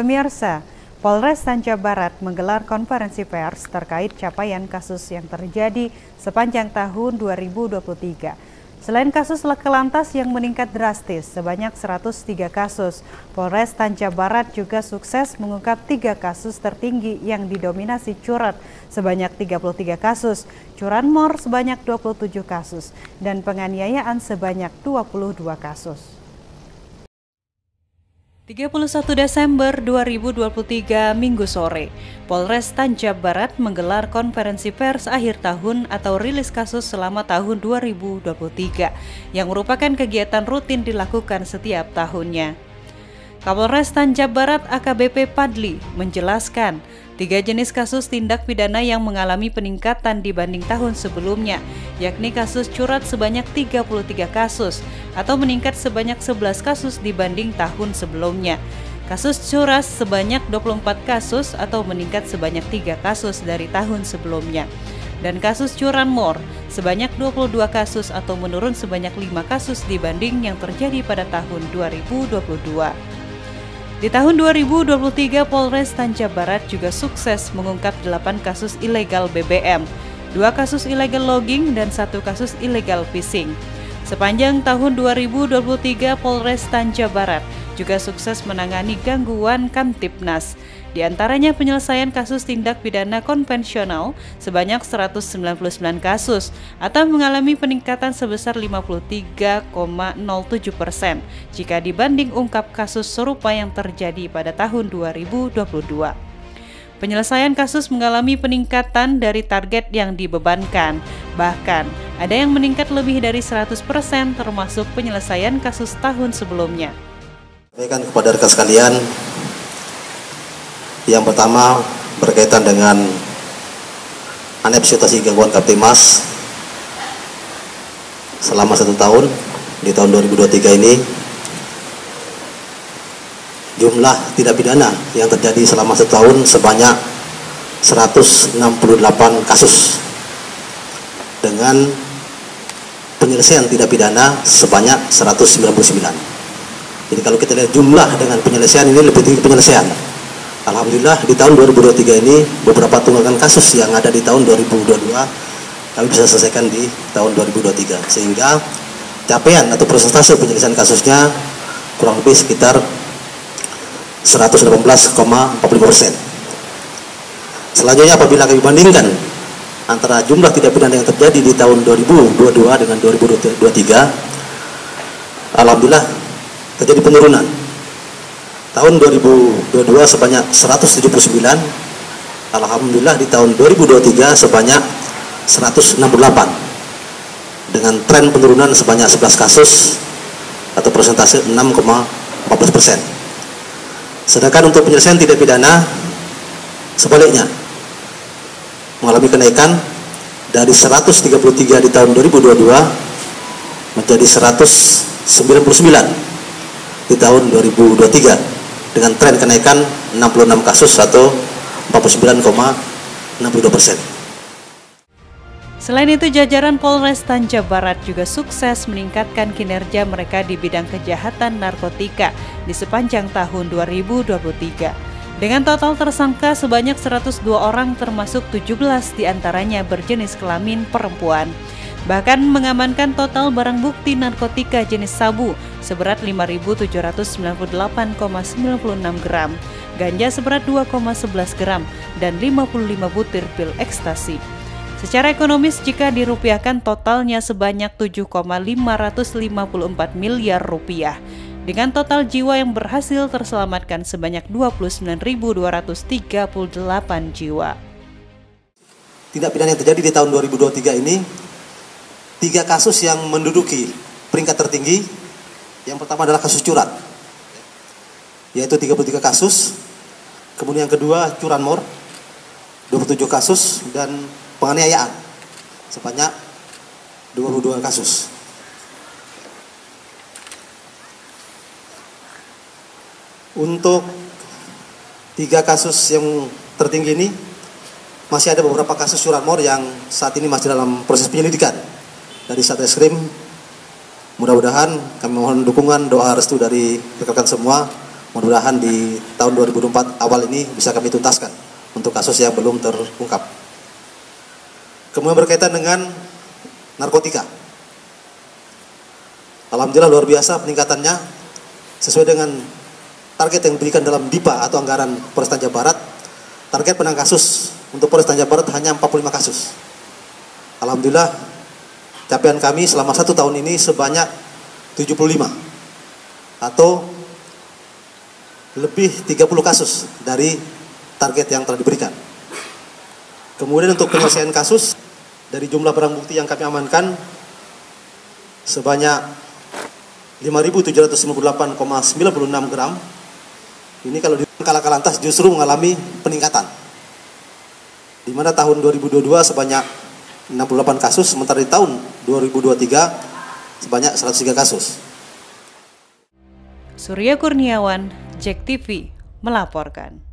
Pemirsa, Polres Tanja Barat menggelar konferensi pers terkait capaian kasus yang terjadi sepanjang tahun 2023. Selain kasus laka lantas yang meningkat drastis sebanyak 103 kasus, Polres Tanja Barat juga sukses mengungkap tiga kasus tertinggi yang didominasi curat sebanyak 33 kasus, curanmor sebanyak 27 kasus, dan penganiayaan sebanyak 22 kasus. 31 Desember 2023 Minggu sore, Polres Tanja Barat menggelar konferensi pers akhir tahun atau rilis kasus selama tahun 2023 yang merupakan kegiatan rutin dilakukan setiap tahunnya. Kapolres Tanja Barat AKBP Padli menjelaskan, Tiga jenis kasus tindak pidana yang mengalami peningkatan dibanding tahun sebelumnya, yakni kasus curat sebanyak 33 kasus atau meningkat sebanyak 11 kasus dibanding tahun sebelumnya. Kasus curas sebanyak 24 kasus atau meningkat sebanyak 3 kasus dari tahun sebelumnya. Dan kasus curanmor sebanyak 22 kasus atau menurun sebanyak 5 kasus dibanding yang terjadi pada tahun 2022. Di tahun 2023, Polres Tanja Barat juga sukses mengungkap 8 kasus ilegal BBM, dua kasus ilegal logging, dan satu kasus ilegal fishing. Sepanjang tahun 2023, Polres Tanja Barat juga sukses menangani gangguan Kamtipnas, di antaranya penyelesaian kasus tindak pidana konvensional sebanyak 199 kasus atau mengalami peningkatan sebesar 53,07 persen jika dibanding ungkap kasus serupa yang terjadi pada tahun 2022. Penyelesaian kasus mengalami peningkatan dari target yang dibebankan. Bahkan, ada yang meningkat lebih dari 100% termasuk penyelesaian kasus tahun sebelumnya. Sampaikan kepada rekan sekalian, yang pertama berkaitan dengan anep situasi gangguan Kaptimas selama satu tahun di tahun 2023 ini jumlah tidak pidana yang terjadi selama satu tahun sebanyak 168 kasus. Dengan penyelesaian tidak pidana sebanyak 199 jadi kalau kita lihat jumlah dengan penyelesaian ini lebih tinggi penyelesaian Alhamdulillah di tahun 2023 ini beberapa tunggakan kasus yang ada di tahun 2022 kami bisa selesaikan di tahun 2023 sehingga capaian atau persentase penyelesaian kasusnya kurang lebih sekitar 118,40 persen. Selanjutnya apabila kami bandingkan antara jumlah tidak pidana yang terjadi di tahun 2022 dengan 2023, alhamdulillah terjadi penurunan tahun 2022 sebanyak 179 Alhamdulillah di tahun 2023 sebanyak 168 dengan tren penurunan sebanyak 11 kasus atau persentase 6,14 persen. Sedangkan untuk penyelesaian tidak pidana sebaliknya mengalami kenaikan dari 133 di tahun 2022 menjadi 199 di tahun 2023 dengan tren kenaikan 66 kasus atau 49,62 persen. Selain itu, jajaran Polres Tanja Barat juga sukses meningkatkan kinerja mereka di bidang kejahatan narkotika di sepanjang tahun 2023. Dengan total tersangka sebanyak 102 orang termasuk 17 di antaranya berjenis kelamin perempuan bahkan mengamankan total barang bukti narkotika jenis sabu seberat 5.798,96 gram, ganja seberat 2,11 gram, dan 55 butir pil ekstasi. Secara ekonomis jika dirupiahkan totalnya sebanyak 7,554 miliar rupiah dengan total jiwa yang berhasil terselamatkan sebanyak 29.238 jiwa. Tindak pidana yang terjadi di tahun 2023 ini tiga kasus yang menduduki peringkat tertinggi. Yang pertama adalah kasus curat, yaitu 33 kasus. Kemudian yang kedua curanmor, 27 kasus dan penganiayaan sebanyak 22 kasus. Untuk tiga kasus yang tertinggi ini masih ada beberapa kasus curanmor yang saat ini masih dalam proses penyelidikan dari Satreskrim. Mudah-mudahan kami mohon dukungan doa restu dari rekan-rekan semua mudah-mudahan di tahun 2024 awal ini bisa kami tuntaskan untuk kasus yang belum terungkap. Kemudian berkaitan dengan narkotika. Alhamdulillah luar biasa peningkatannya sesuai dengan target yang diberikan dalam DIPA atau anggaran Polres Tanjung Barat. Target penang kasus untuk Polres Tanjung Barat hanya 45 kasus. Alhamdulillah capaian kami selama satu tahun ini sebanyak 75 atau lebih 30 kasus dari target yang telah diberikan. Kemudian untuk penyelesaian kasus dari jumlah barang bukti yang kami amankan sebanyak 5.758,96 gram. Ini kalau di kalaka lantas justru mengalami peningkatan. Di mana tahun 2022 sebanyak 68 kasus, sementara di tahun 2023 sebanyak 103 kasus. Surya Kurniawan, Jack TV, melaporkan.